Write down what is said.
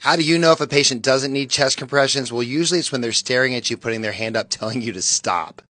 How do you know if a patient doesn't need chest compressions? Well, usually it's when they're staring at you, putting their hand up, telling you to stop.